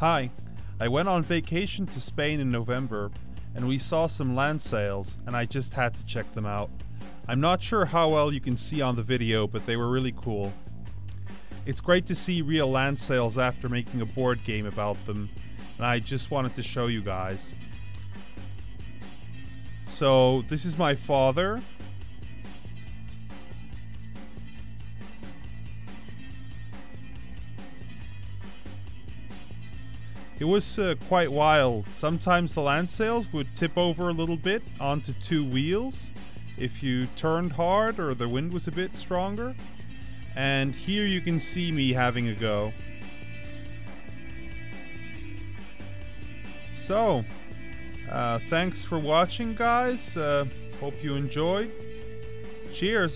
Hi, I went on vacation to Spain in November and we saw some land sails and I just had to check them out. I'm not sure how well you can see on the video, but they were really cool. It's great to see real land sails after making a board game about them, and I just wanted to show you guys. So, this is my father. It was uh, quite wild. Sometimes the land sails would tip over a little bit onto two wheels if you turned hard or the wind was a bit stronger. And here you can see me having a go. So, uh, thanks for watching guys. Uh, hope you enjoyed. Cheers.